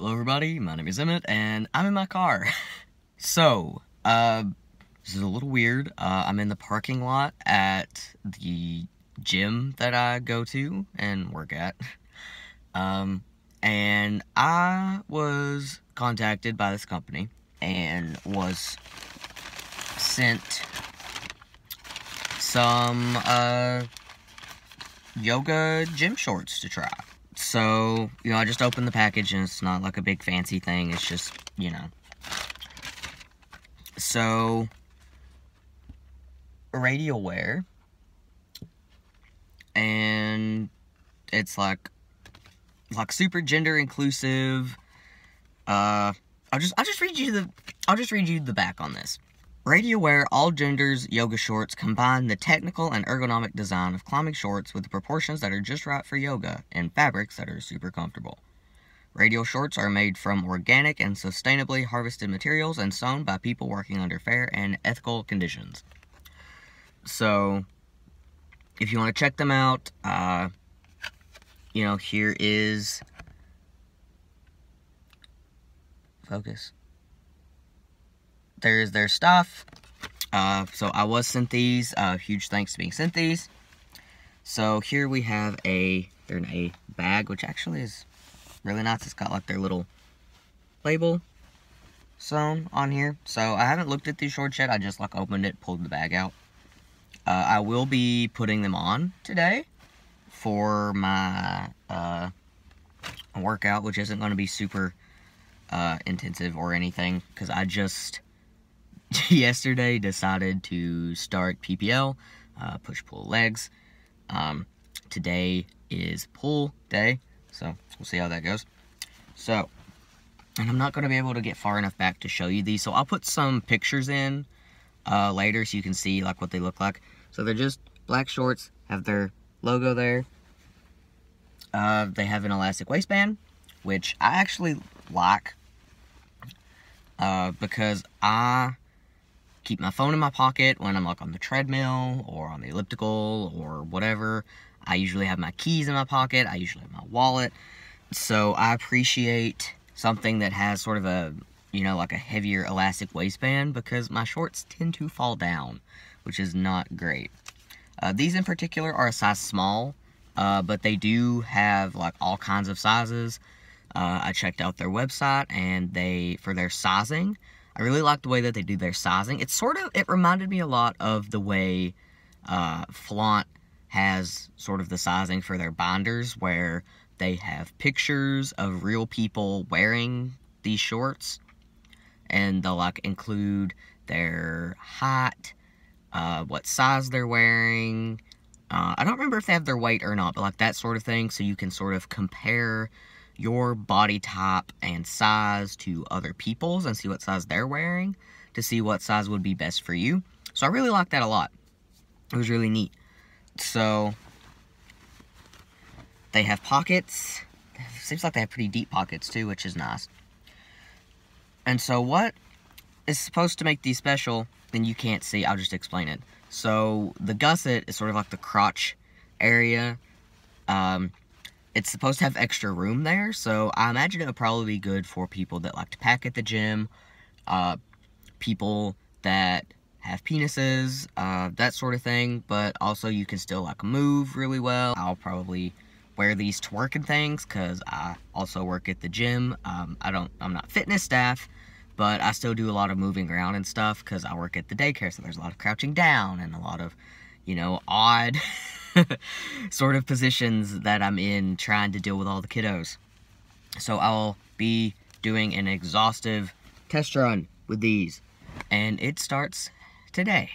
Hello everybody, my name is Emmett, and I'm in my car. so, uh, this is a little weird. Uh, I'm in the parking lot at the gym that I go to and work at. Um, and I was contacted by this company and was sent some, uh, yoga gym shorts to try. So, you know, I just opened the package and it's not like a big fancy thing. It's just, you know. So, RadialWear. And it's like like super gender inclusive. Uh I'll just I'll just read you the I'll just read you the back on this. RadialWear all genders yoga shorts combine the technical and ergonomic design of climbing shorts with the proportions that are just right for yoga and fabrics that are super comfortable. Radial shorts are made from organic and sustainably harvested materials and sewn by people working under fair and ethical conditions. So, if you want to check them out, uh, you know, here is focus. There's their stuff. Uh, so I was sent these. Uh, huge thanks to being sent these. So here we have a they're in a bag, which actually is really nice. It's got like their little label sewn on here. So I haven't looked at these shorts yet. I just like opened it, pulled the bag out. Uh, I will be putting them on today for my uh, workout, which isn't going to be super uh, intensive or anything because I just yesterday decided to start PPL, uh, push pull legs. Um, today is pull day, so we'll see how that goes. So, and I'm not going to be able to get far enough back to show you these, so I'll put some pictures in uh, later so you can see like what they look like. So they're just black shorts, have their logo there. Uh, they have an elastic waistband, which I actually like uh, because I keep my phone in my pocket when I'm like on the treadmill or on the elliptical or whatever. I usually have my keys in my pocket. I usually have my wallet. So I appreciate something that has sort of a, you know, like a heavier elastic waistband because my shorts tend to fall down, which is not great. Uh, these in particular are a size small, uh, but they do have like all kinds of sizes. Uh, I checked out their website and they, for their sizing, I really like the way that they do their sizing. It sort of, it reminded me a lot of the way uh, FLAVNT has sort of the sizing for their binders where they have pictures of real people wearing these shorts and they'll like include their height, uh, what size they're wearing. Uh, I don't remember if they have their weight or not, but like that sort of thing. So you can sort of compare your body type and size to other people's and see what size they're wearing to see what size would be best for you. So I really like that a lot. It was really neat. So they have pockets. Seems like they have pretty deep pockets too, which is nice. And so what is supposed to make these special, then you can't see. I'll just explain it. So the gusset is sort of like the crotch area. Um, it's supposed to have extra room there, so I imagine it would probably be good for people that like to pack at the gym, uh, people that have penises, uh, that sort of thing, but also you can still like move really well. I'll probably wear these to work and things because I also work at the gym. Um, I don't, I'm not fitness staff, but I still do a lot of moving around and stuff because I work at the daycare, so there's a lot of crouching down and a lot of, you know, odd sort of positions that I'm in trying to deal with all the kiddos. So I'll be doing an exhaustive test run with these, and it starts today.